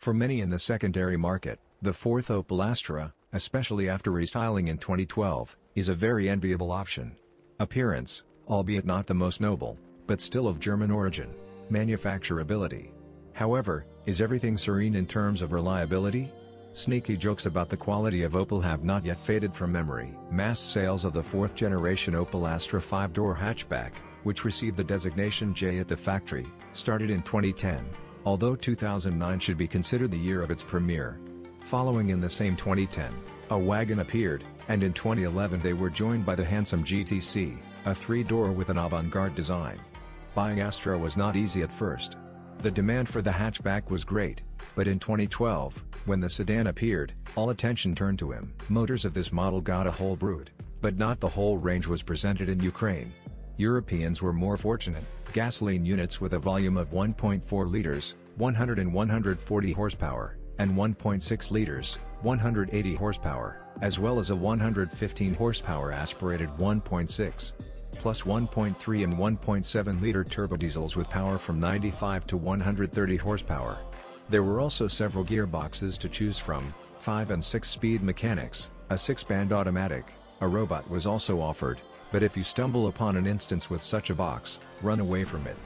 For many in the secondary market, the fourth Opel Astra, especially after restyling in 2012, is a very enviable option. Appearance, albeit not the most noble, but still of German origin. Manufacturability. However, is everything serene in terms of reliability? Sneaky jokes about the quality of Opel have not yet faded from memory. Mass sales of the fourth generation Opel Astra 5-door hatchback, which received the designation J at the factory, started in 2010, although 2009 should be considered the year of its premiere. Following in the same 2010, a wagon appeared, and in 2011 they were joined by the handsome GTC, a three-door with an avant-garde design. Buying Astra was not easy at first. The demand for the hatchback was great, but in 2012, when the sedan appeared, all attention turned to him. Motors of this model got a whole brood, but not the whole range was presented in Ukraine. Europeans were more fortunate, gasoline units with a volume of 1.4 liters, 100 and 140 horsepower, and 1.6 liters, 180 horsepower, as well as a 115 horsepower aspirated 1.6 plus 1.3 and 1.7 liter turbodiesels with power from 95 to 130 horsepower. There were also several gearboxes to choose from, 5 and 6 speed mechanics, a 6-band automatic, a robot was also offered, but if you stumble upon an instance with such a box, run away from it.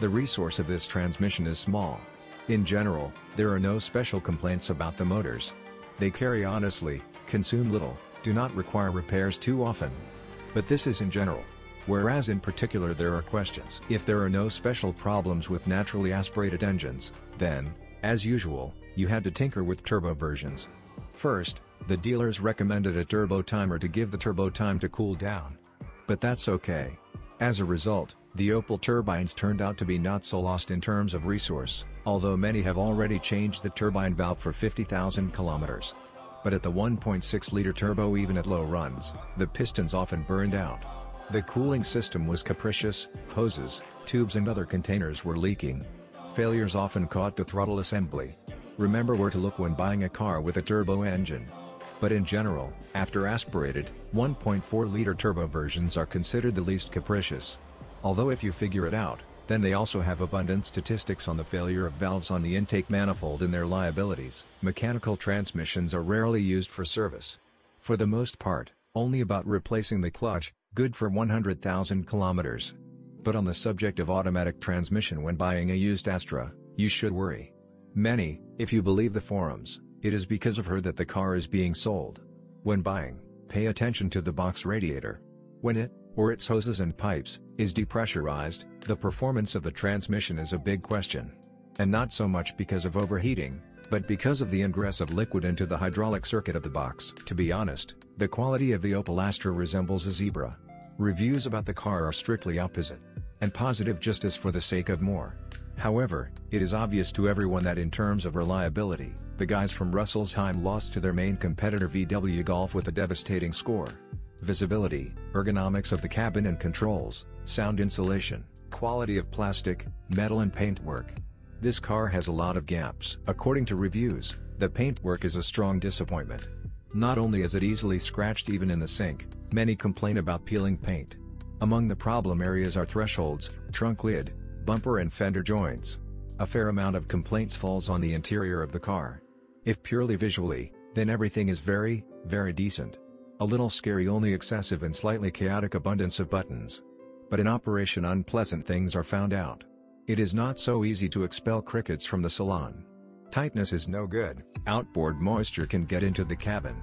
The resource of this transmission is small. In general, there are no special complaints about the motors. They carry honestly, consume little, do not require repairs too often. But this is in general whereas in particular there are questions. If there are no special problems with naturally aspirated engines, then, as usual, you had to tinker with turbo versions. First, the dealers recommended a turbo timer to give the turbo time to cool down. But that's okay. As a result, the Opel turbines turned out to be not so lost in terms of resource, although many have already changed the turbine valve for 50,000 kilometers. But at the 1.6-liter turbo even at low runs, the pistons often burned out. The cooling system was capricious, hoses, tubes and other containers were leaking. Failures often caught the throttle assembly. Remember where to look when buying a car with a turbo engine. But in general, after aspirated, 1.4-liter turbo versions are considered the least capricious. Although if you figure it out, then they also have abundant statistics on the failure of valves on the intake manifold and their liabilities. Mechanical transmissions are rarely used for service. For the most part, only about replacing the clutch, good for 100,000 kilometers. But on the subject of automatic transmission when buying a used Astra, you should worry. Many, if you believe the forums, it is because of her that the car is being sold. When buying, pay attention to the box radiator. When it, or its hoses and pipes, is depressurized, the performance of the transmission is a big question. And not so much because of overheating, but because of the ingress of liquid into the hydraulic circuit of the box. To be honest, the quality of the Opel Astra resembles a zebra. Reviews about the car are strictly opposite. And positive just as for the sake of more. However, it is obvious to everyone that in terms of reliability, the guys from Rüsselsheim lost to their main competitor VW Golf with a devastating score. Visibility, ergonomics of the cabin and controls, sound insulation, quality of plastic, metal and paintwork, this car has a lot of gaps. According to reviews, the paintwork is a strong disappointment. Not only is it easily scratched even in the sink, many complain about peeling paint. Among the problem areas are thresholds, trunk lid, bumper and fender joints. A fair amount of complaints falls on the interior of the car. If purely visually, then everything is very, very decent. A little scary only excessive and slightly chaotic abundance of buttons. But in operation unpleasant things are found out. It is not so easy to expel crickets from the salon. Tightness is no good, outboard moisture can get into the cabin.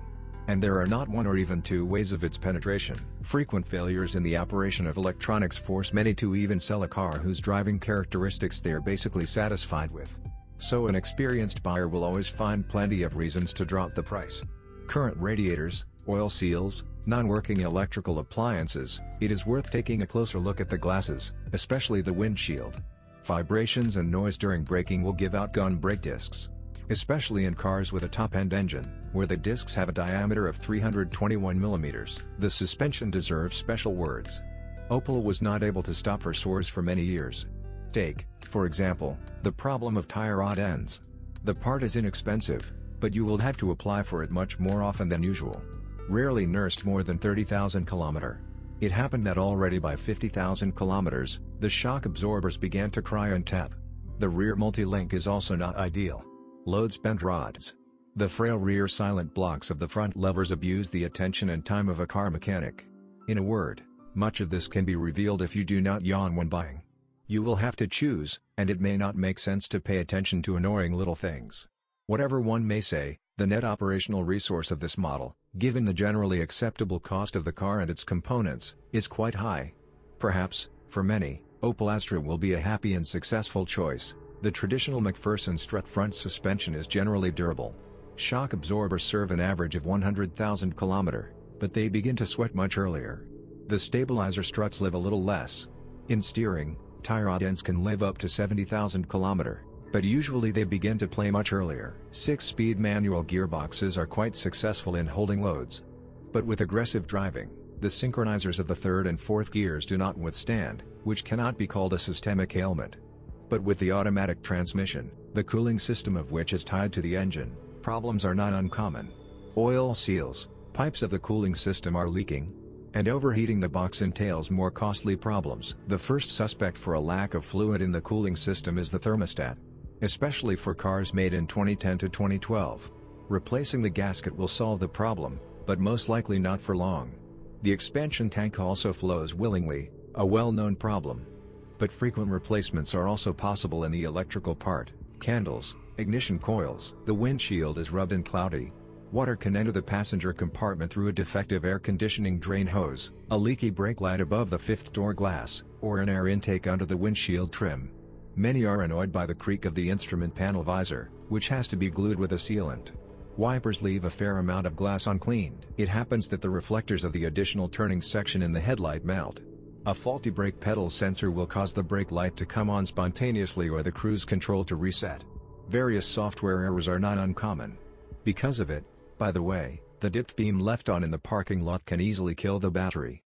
And there are not one or even two ways of its penetration. Frequent failures in the operation of electronics force many to even sell a car whose driving characteristics they are basically satisfied with. So an experienced buyer will always find plenty of reasons to drop the price. Current radiators, oil seals, non-working electrical appliances, it is worth taking a closer look at the glasses, especially the windshield. Vibrations and noise during braking will give out gun brake discs. Especially in cars with a top-end engine, where the discs have a diameter of 321 mm. The suspension deserves special words. Opel was not able to stop her sores for many years. Take, for example, the problem of tie rod ends. The part is inexpensive, but you will have to apply for it much more often than usual. Rarely nursed more than 30,000 km. It happened that already by 50,000 kilometers, the shock absorbers began to cry and tap. The rear multi-link is also not ideal. Load spent rods. The frail rear silent blocks of the front levers abuse the attention and time of a car mechanic. In a word, much of this can be revealed if you do not yawn when buying. You will have to choose, and it may not make sense to pay attention to annoying little things. Whatever one may say, the net operational resource of this model, given the generally acceptable cost of the car and its components, is quite high. Perhaps, for many, Opel Astra will be a happy and successful choice. The traditional McPherson strut front suspension is generally durable. Shock absorbers serve an average of 100,000 km, but they begin to sweat much earlier. The stabilizer struts live a little less. In steering, tie rod ends can live up to 70,000 km, but usually they begin to play much earlier. 6-speed manual gearboxes are quite successful in holding loads. But with aggressive driving, the synchronizers of the third and fourth gears do not withstand, which cannot be called a systemic ailment. But with the automatic transmission, the cooling system of which is tied to the engine, problems are not uncommon. Oil seals, pipes of the cooling system are leaking, and overheating the box entails more costly problems. The first suspect for a lack of fluid in the cooling system is the thermostat. Especially for cars made in 2010 to 2012. Replacing the gasket will solve the problem, but most likely not for long. The expansion tank also flows willingly, a well-known problem. But frequent replacements are also possible in the electrical part, candles, Ignition coils. The windshield is rubbed and cloudy. Water can enter the passenger compartment through a defective air conditioning drain hose, a leaky brake light above the fifth door glass, or an air intake under the windshield trim. Many are annoyed by the creak of the instrument panel visor, which has to be glued with a sealant. Wipers leave a fair amount of glass uncleaned. It happens that the reflectors of the additional turning section in the headlight melt. A faulty brake pedal sensor will cause the brake light to come on spontaneously or the cruise control to reset. Various software errors are not uncommon. Because of it, by the way, the dipped beam left on in the parking lot can easily kill the battery.